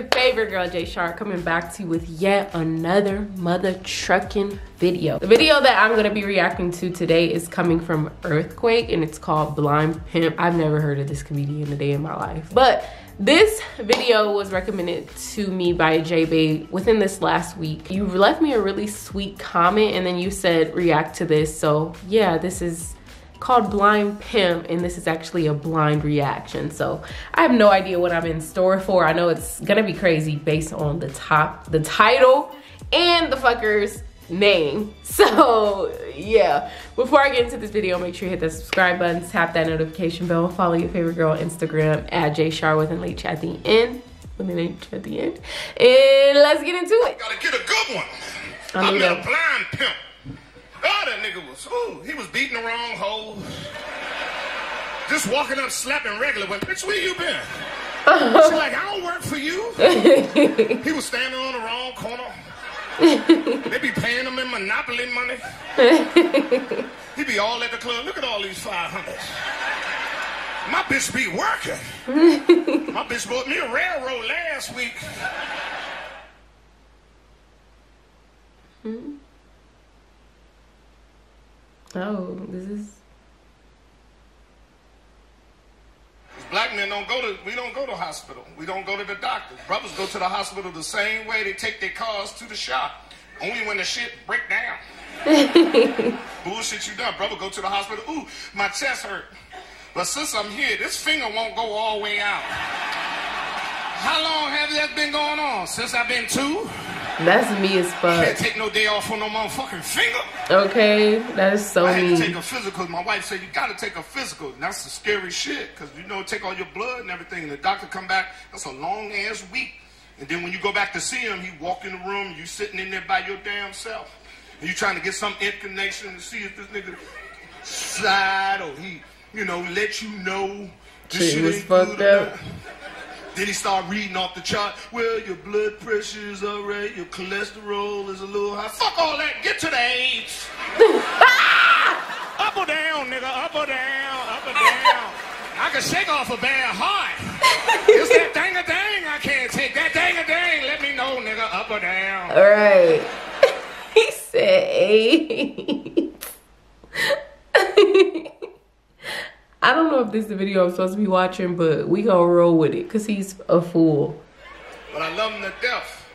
your favorite girl, JayShara, coming back to you with yet another mother trucking video. The video that I'm gonna be reacting to today is coming from Earthquake and it's called Blind Pimp. I've never heard of this comedian in a day in my life. But this video was recommended to me by Jay Bae within this last week. You left me a really sweet comment and then you said react to this. So yeah, this is called Blind Pimp, and this is actually a blind reaction. So I have no idea what I'm in store for. I know it's gonna be crazy based on the top, the title, and the fucker's name. So yeah, before I get into this video, make sure you hit that subscribe button, tap that notification bell, follow your favorite girl on Instagram at JayShara with an H at the end, with an H at the end, and let's get into it. Gotta get a good one. I'm a blind pimp. Oh, that nigga was, ooh, he was beating the wrong hoes. Just walking up slapping regular, but bitch, where you been? Uh-huh. She's like, I don't work for you. he was standing on the wrong corner. they be paying him in Monopoly money. he be all at the club. Look at all these 500s. My bitch be working. My bitch bought me a railroad last week. Hmm? Oh, this is Black men don't go to, we don't go to hospital. We don't go to the doctor. Brothers go to the hospital the same way they take their cars to the shop. Only when the shit break down. Bullshit you done. Brother go to the hospital. Ooh, my chest hurt. But since I'm here, this finger won't go all the way out. How long have that been going on? Since I've been two? That's me as Can't fuck. take no day off on no motherfucking finger. Okay, that is so I had to take a physical. My wife said you gotta take a physical. And that's the scary shit, cause you know take all your blood and everything. And the doctor come back. That's a long ass week. And then when you go back to see him, he walk in the room. You sitting in there by your damn self, and you trying to get some inclination to see if this nigga slide or he, you know, let you know this Shit was ain't fucked up. Not. Then he start reading off the chart. Well, your blood pressure is all right. Your cholesterol is a little high. Fuck all that. Get to the AIDS. Up or down, nigga. Up or down. Up or down. I can shake off a bad heart. It's that dang a dang I can't take. That dang a dang. Let me know, nigga. Up or down. All right. he said eight. I don't know if this is the video I'm supposed to be watching, but we gonna roll with it because he's a fool. But I love him to death.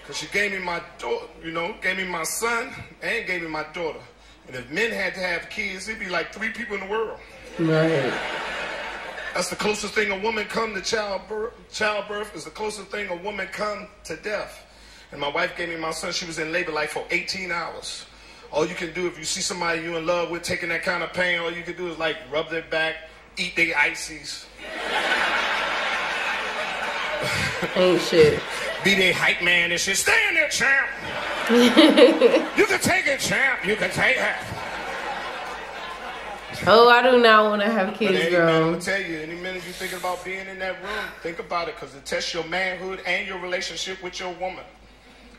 Because she gave me my daughter, you know, gave me my son and gave me my daughter. And if men had to have kids, it'd be like three people in the world. Right. That's the closest thing a woman come to childbirth. Childbirth is the closest thing a woman come to death. And my wife gave me my son. She was in labor like for 18 hours. All you can do if you see somebody you in love with taking that kind of pain, all you can do is like rub their back, eat their ices, Ain't shit. be their hype man and shit. Stay in there, champ. you can take it, champ. You can take it. Oh, I do not want to have But kids, any man will girl. tell you, any minute you're thinking about being in that room, think about it because it tests your manhood and your relationship with your woman.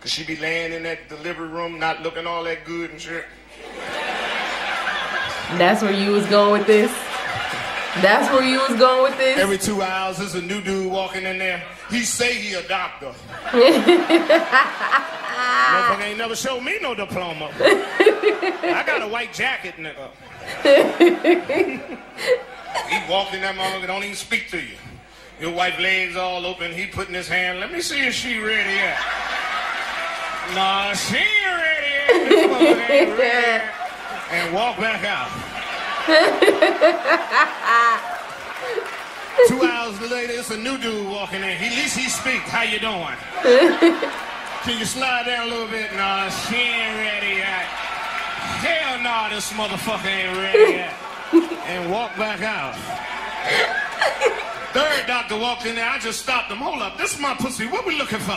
Because she be laying in that delivery room not looking all that good and shit. That's where you was going with this. That's where you was going with this. Every two hours, there's a new dude walking in there. He say he a doctor. Motherfucker ain't never showed me no diploma. I got a white jacket, nigga. he walked in that motherfucker, don't even speak to you. Your wife legs all open, he putting his hand, let me see if she ready yet. Ready yet. And walk back out. Two hours later, it's a new dude walking in. He, at least he speak. How you doing? Can you slide down a little bit? Nah, she ain't ready yet. Hell no, this motherfucker ain't ready yet. And walk back out. Third doctor walked in there. I just stopped him. Hold up, this is my pussy. What we looking for?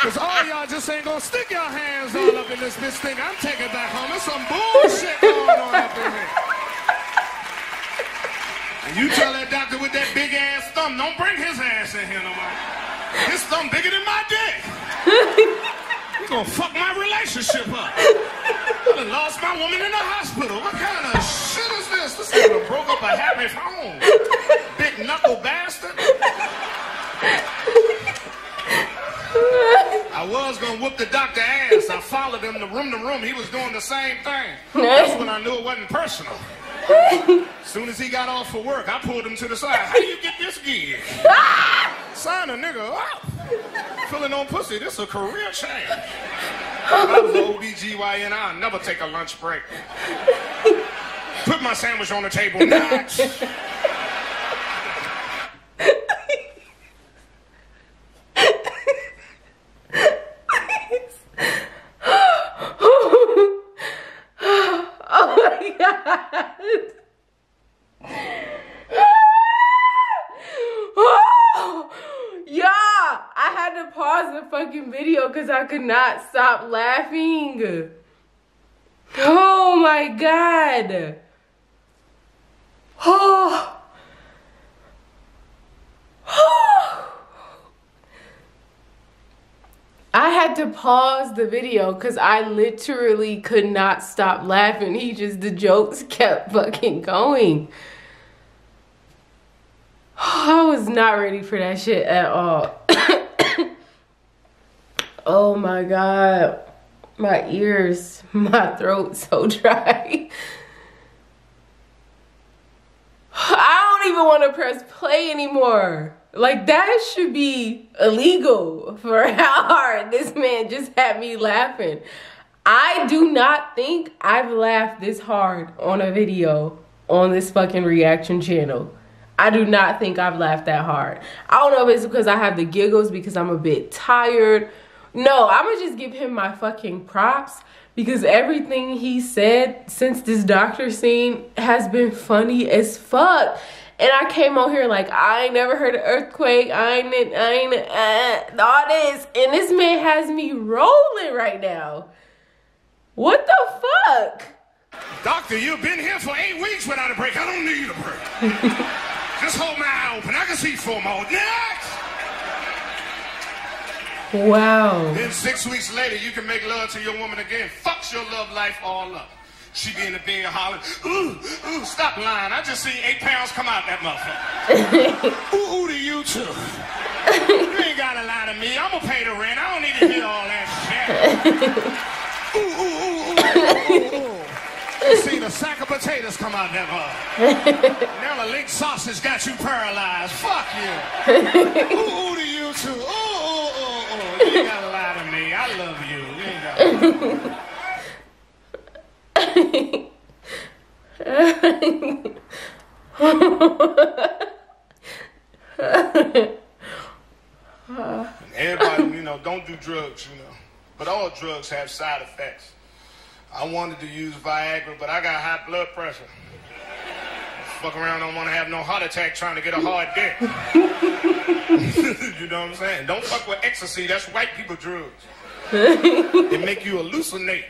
Because all y'all just ain't gonna stick your hands all up in this this thing. I'm taking back home. There's some bullshit going on up in here. And you tell that doctor with that big ass thumb, don't bring his ass in here no more. His thumb bigger than my dick. You gonna fuck my relationship up. I lost my woman in the hospital. What kind of shit is this? This nigga broke up a happy home. Big knuckle bastard. I was gonna whoop the doctor ass. I followed him to room to room. He was doing the same thing. That's when I knew it wasn't personal. Soon as he got off for work, I pulled him to the side. How do you get this gig? Sign a nigga up. Filling on pussy, this a career change. I was an OBGYN, I'll never take a lunch break. Put my sandwich on the table next. oh my god. Yeah, I had to pause the fucking video because I could not stop laughing. Oh my god. Oh. I had to pause the video because I literally could not stop laughing. He just, the jokes kept fucking going. I was not ready for that shit at all. Oh my god. My ears, my throat so dry. I don't even want to press play anymore. Like that should be illegal for how hard this man just had me laughing. I do not think I've laughed this hard on a video on this fucking reaction channel. I do not think I've laughed that hard. I don't know if it's because I have the giggles because I'm a bit tired. No, I'm gonna just give him my fucking props because everything he said since this doctor scene has been funny as fuck. And I came on here like I ain't never heard of earthquake. I ain't, I ain't, uh, all this, and this man has me rolling right now. What the fuck? Doctor, you've been here for eight weeks without a break. I don't need a break. Just hold my eye open. I can see four more. Next! Wow. Then six weeks later, you can make love to your woman again. Fucks your love life all up. She be in the bed hollering, ooh, ooh, stop lying. I just seen eight pounds come out that motherfucker. ooh, ooh to you too. you ain't gotta lie to me. I'm gonna pay the rent. I don't need to hear all that shit. ooh, ooh, ooh, ooh, ooh, ooh. You seen a sack of potatoes come out that motherfucker. now the link sausage got you paralyzed. Fuck you. ooh, ooh to you too. Ooh, ain't gotta lie to me. I love you. You ain't gotta. Everybody, you know, don't do drugs, you know. But all drugs have side effects. I wanted to use Viagra, but I got high blood pressure. Fuck around, don't want to have no heart attack trying to get a hard dick. you know what I'm saying? Don't fuck with ecstasy. That's white people drugs. It make you hallucinate.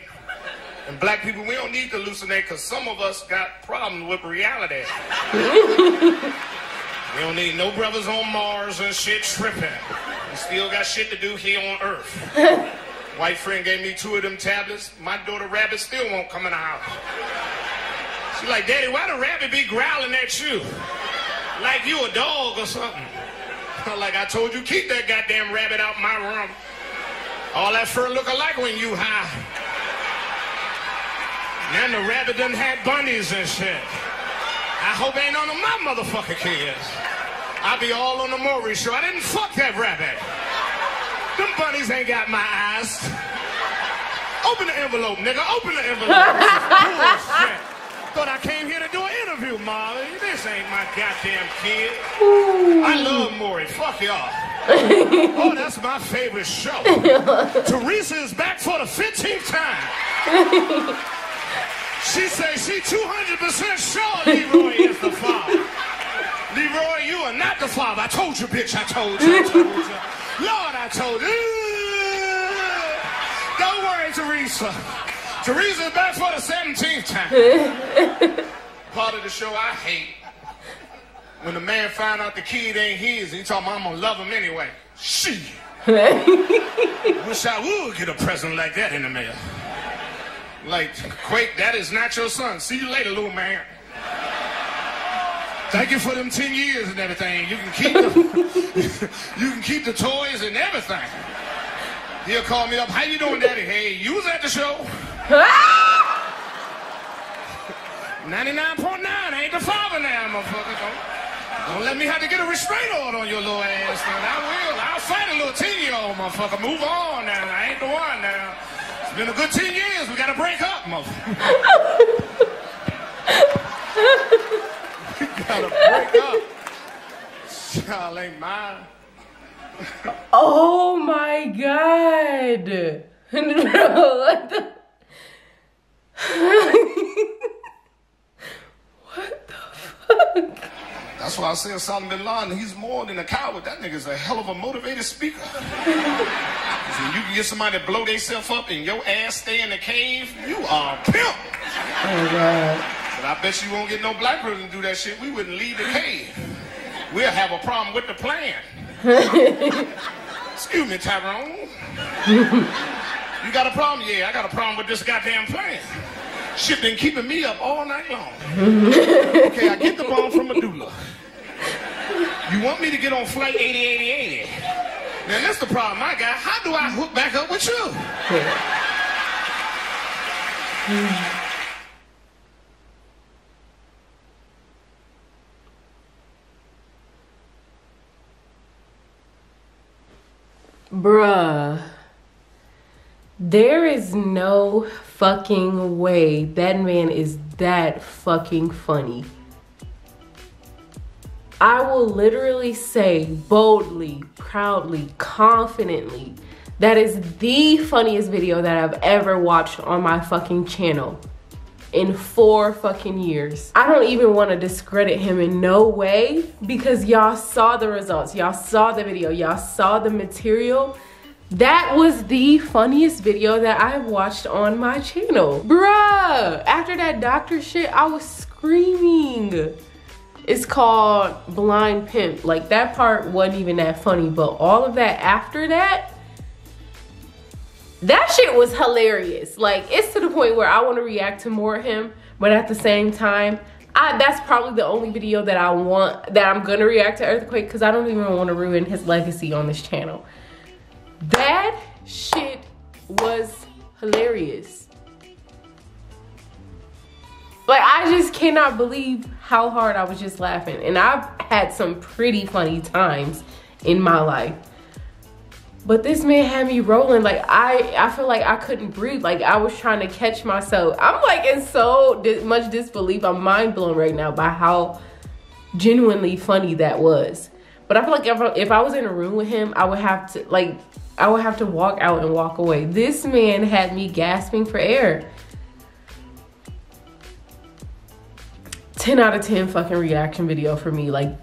And black people, we don't need to hallucinate because some of us got problems with reality. we don't need no brothers on Mars and shit tripping. We still got shit to do here on Earth. White friend gave me two of them tablets. My daughter Rabbit still won't come in the house. She's like, Daddy, why the rabbit be growling at you? Like you a dog or something. Like I told you, keep that goddamn rabbit out my room. All that fur look alike when you high. And the rabbit done had bunnies and shit. I hope ain't none of my motherfucking kids. I be all on the Maury show. I didn't fuck that rabbit. Them bunnies ain't got my eyes. Open the envelope, nigga. Open the envelope. Bullshit. Thought I came here to do an interview, Molly. This ain't my goddamn kid. I love Maury. Fuck y'all. oh, that's my favorite show. Teresa is back for the 15th time. She says she 200% sure Leroy is the father. Leroy, you are not the father. I told you, bitch. I told you. I told you. Lord, I told you. Don't worry, Teresa. Teresa's back for the 17th time. Part of the show I hate. When the man find out the kid ain't his, he talking, I'm gonna love him anyway. She. Wish I would get a present like that in the mail. Like, Quake, that is not your son. See you later, little man. Thank you for them 10 years and everything. You can keep the, you can keep the toys and everything. He'll call me up. How you doing, Daddy? Hey, you was at the show. 99.9. I ain't the father now, motherfucker. Don't, don't let me have to get a restraint order on your little ass. Then I will. I'll fight a little 10 year old motherfucker. Move on now. I ain't the one now. It's been a good 10 years. We gotta break up, motherfucker. we gotta break up. Y'all ain't mine. Oh my god. What the fuck? That's why I say Osama bin Laden, he's more than a coward. That nigga's a hell of a motivated speaker. 'Cause when you can get somebody to blow themselves up and your ass stay in the cave, you are a pimp. Oh god. But I bet you won't get no black person to do that shit. We wouldn't leave the cave. We'll have a problem with the plan. Excuse me, Tyrone. You got a problem? Yeah, I got a problem with this goddamn plan. Shit been keeping me up all night long. okay, I get the bomb from Abdullah. You want me to get on flight 80, 80, 80. Now that's the problem I got. How do I hook back up with you? Bruh. There is no fucking way that man is that fucking funny. I will literally say boldly, proudly, confidently that is the funniest video that I've ever watched on my fucking channel in four fucking years. I don't even want to discredit him in no way because y'all saw the results. Y'all saw the video. Y'all saw the material. That was the funniest video that I've watched on my channel. Bruh, after that doctor shit, I was screaming. It's called Blind Pimp. Like that part wasn't even that funny, but all of that after that, that shit was hilarious. Like it's to the point where I want to react to more of him, but at the same time, I that's probably the only video that I want that I'm gonna react to Earthquake because I don't even want to ruin his legacy on this channel. That shit was hilarious. Like I just cannot believe how hard I was just laughing. And I've had some pretty funny times in my life. But this man had me rolling. Like I, I feel like I couldn't breathe. Like I was trying to catch myself. I'm like in so di much disbelief. I'm mind blown right now by how genuinely funny that was. But I feel like if I, if I was in a room with him, I would have to like, I would have to walk out and walk away. This man had me gasping for air. 10 out of 10 fucking reaction video for me. Like,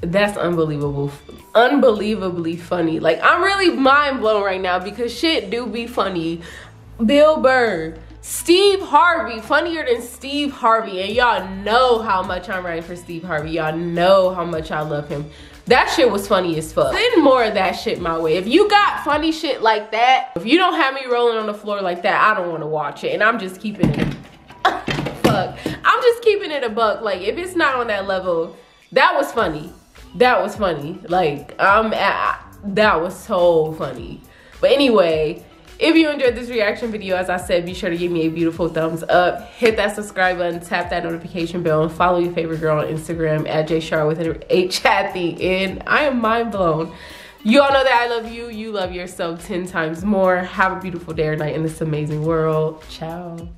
that's unbelievable. Unbelievably funny. Like, I'm really mind blown right now because shit do be funny. Bill Burr, Steve Harvey, funnier than Steve Harvey. And y'all know how much I'm writing for Steve Harvey. Y'all know how much I love him. That shit was funny as fuck. Send more of that shit my way. If you got funny shit like that, if you don't have me rolling on the floor like that, I don't want to watch it. And I'm just keeping it. fuck. I'm just keeping it a buck. Like, if it's not on that level, that was funny. That was funny. Like, um, that was so funny. But anyway, if you enjoyed this reaction video, as I said, be sure to give me a beautiful thumbs up. Hit that subscribe button, tap that notification bell, and follow your favorite girl on Instagram at JayShara with an H at the end. I am mind blown. You all know that I love you. You love yourself 10 times more. Have a beautiful day or night in this amazing world. Ciao.